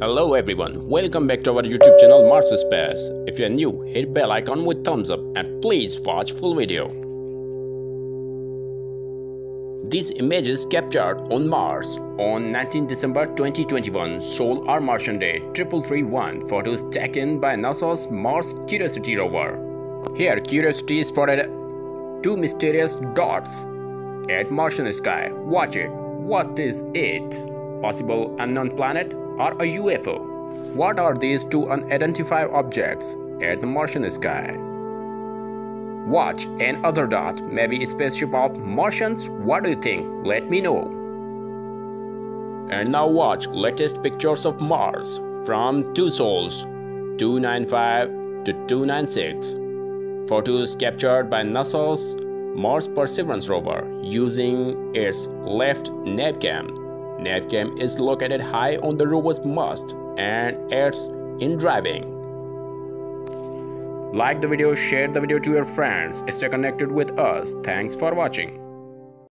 Hello everyone, welcome back to our YouTube channel Mars Space. If you are new, hit bell icon with thumbs up and please watch full video. These images captured on Mars on 19 December 2021 Solar Martian Day 3331 photos taken by NASA's Mars Curiosity rover. Here Curiosity spotted two mysterious dots at Martian sky. Watch it. What is it? Possible unknown planet or a UFO? What are these two unidentified objects at the Martian sky? Watch another dot, maybe a spaceship of Martians? What do you think? Let me know. And now watch latest pictures of Mars from two Sols 295 to 296. Photos captured by NASA's Mars Perseverance rover using its left navcam. Navcam is located high on the rover's mast and aids in driving. Like the video, share the video to your friends, stay connected with us. Thanks for watching.